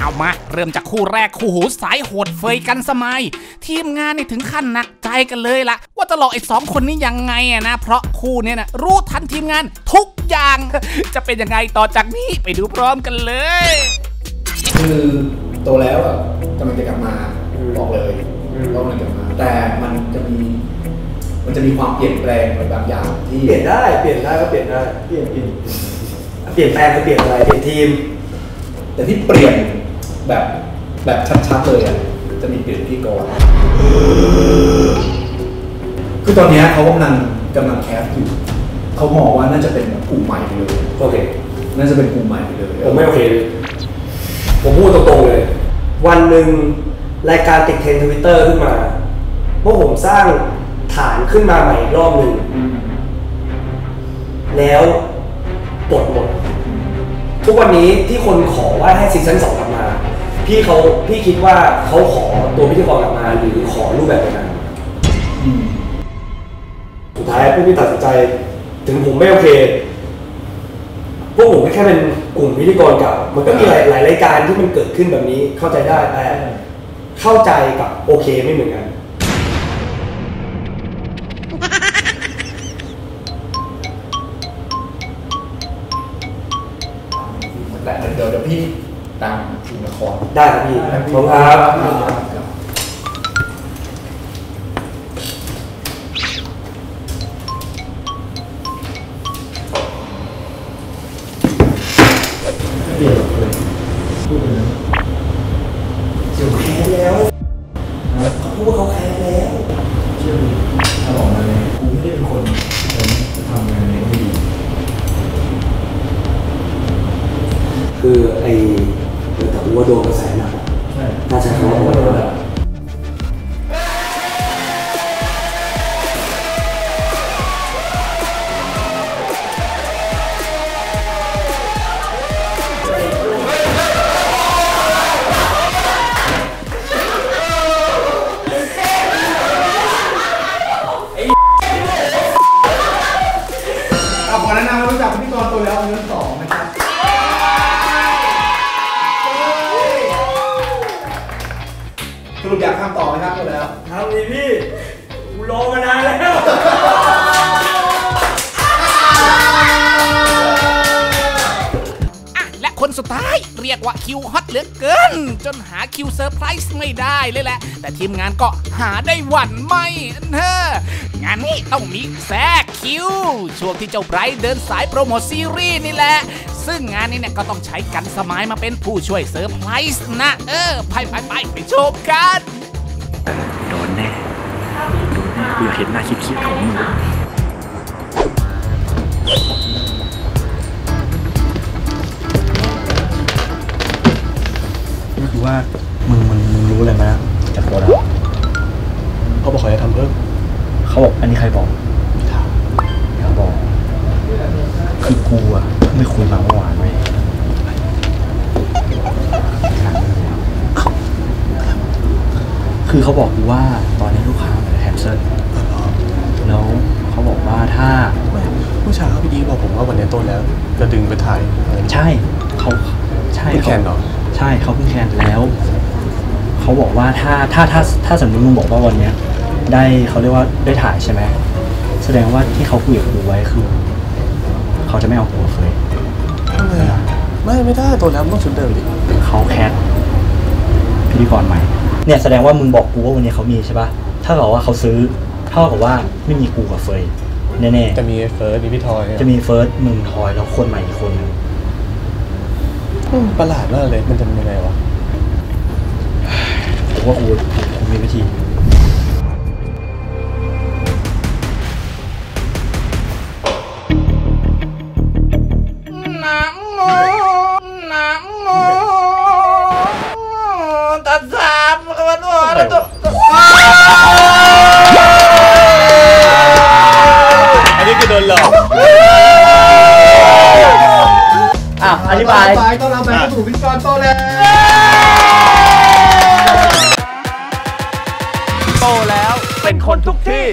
เอามา เริ่มจากคู่แรกคู่หูสายโหดเฟยกันสมัย ทีมงานนี่ถึงขั้นหนักใจกันเลยละว่าจะหลอกไอ้สองคนนี้ยังไงอะนะ เพราะคู่เนี้ยนะรู้ทันทีมงานทุกอย่าง จะเป็นยังไงต่อจากนี้ไปดูพร้อมกันเลย คือโตแล้วอะกำลังจะกลับมาบอกเลยว่ากำลังจะกลับมา แต่มันจะมีมันจะมีความเปลี่ยนแปลงอะไรบางอย่างที่เปลี่ยนได้เปลี่ยนได้ก็เปลี่ยนได้เปลี่ยนเปลี่ยนเปลี่ยนแปลงจะเปลี่ยนอะไรเปลี่ยนทีม แต่ที่เปลี่ยน แบบแบบชัดๆเลยอะจะมีเปลี่ยนพิธีกรคือตอนเนี้ยเขากำลังกำลัง cast อยู่เขามองว่าน่าจะเป็นแบบกลุ่มใหม่ไปเลยโอเคน่าจะเป็นกลุ่มใหม่ไปเลยผมไม่โอเคเลยผมพูดตรงๆเลย วันหนึ่งรายการติด trend Twitter ขึ้นมาพวกผมสร้างฐานขึ้นมาใหม่อีกรอบหนึ่งอืมแล้วปลดหมด ทุกวันนี้ที่คนขอว่าให้ซีซั่นสองกลับมา พี่เขาพี่คิดว่าเขาขอตัวพิธีกรกลับมาหรือขอรูปแบบเดียวกันอืมสุดท้ายพวกพี่ตัดสินใจ ถึงผมไม่โอเค พวกผมก็แค่เป็นกลุ่มพิธีกรเก่ามันก็มีหลายหลายรายการที่มันเกิดขึ้นแบบนี้เข้าใจได้แต่เข้าใจกับโอเคไม่เหมือนกันแต่เดี๋ยวเดี๋ยวพี่ตาม ทีมละครได้ครับพี่ขอบคุณครับเดี๋ยวแค้นแล้วเขาพูดว่าเขาแค้นแล้วเชื่อดิถ้าบอกมาเลยกูไม่ได้เป็นคนผมจะทำงานในไม่ดีคือไอ้เออ แต่กูว่าโดนกระแสหนักอะใช่น่าจะเขาผมโดก็นโดนแล้แล้ววเอาขอแนะนำให้รู้จักพิธีกรตัวแล้วเงินสอง รับสรุปอยากทำต่อไหมครับตัวแล้วทำดีพี่กูรอมานานแล้วอะและคนสุดท้ายเรียกว่าคิวฮอตเหลือเกิน จนหาคิวเซอร์ไพรส์ไม่ได้เลยแหละ แต่ทีมงานก็หาได้หวั่นไม่เนองานนี้ต้องมีแทรกคิว ช่วงที่เจ้าไบรท์เดินสายโปรโมทซีรีส์นี่แหละ ซึ่งงานนี้เนี่ยก็ต้องใช้กันสมายมาเป็นผู้ช่วยเซอร์ไพรส์นะ เออ ไปไปไปไปชมกันโดนแน่โดนแน่กูอยากเห็นหน้าคิดๆของมึงก็คือว่ามึงมึงมึงรู้เลยไหมจากตัวเราเขาบอกเขาจะทำเพิ่มเขาบอกอันนี้ใครบอกพี่ถามเขาบอก คือกูอะ ไปคุยมาเมื่อวานเว้ยคือเขาบอกกูว่าตอนนี้ลูกค้าเหลือแคนเซิลแล้วเขาบอกว่าถ้าผู้ชายพี่ดีบอกผมว่าวันนี้ต้นแล้ว จะดึงไปถ่ายอะไรใช่เขาใช่เพิ่งแคนเหรอใช่เขาเพิ่งแคนแล้วเขาบอกว่าถ้าถ้าถ้าถ้าสมมติมึงบอกว่าวันเนี้ย ได้เขาเรียกว่าได้ถ่ายใช่ไหมแสดงว่าที่เขาคุยกับกูไว้คือ เขาจะไม่เอาตัวเลย ทำไมอะไม่ไม่ได้ตัวแล้วมันต้องชุดเดิมดิเขาแคสพิธีกรใหม่ เนี่ยแสดงว่ามึงบอกกูว่าวันนี้เขามีใช่ปะถ้าเกิดว่าเขาซื้อเท่ากับว่าไม่มีกูกับเฟยแน่จะมีเฟิร์สมีพี่ทอยๆจะมีเฟิร์สมึงทอยแล้วคนใหม่อีกคนนึงอืมประหลาดมากเลยมันจะเป็นยังไงวะผมว่ากูกูมีวิธี สายต้อนรับไปสู่พิธีกรโตแล้วโตแล้วเป็นคนทุกที่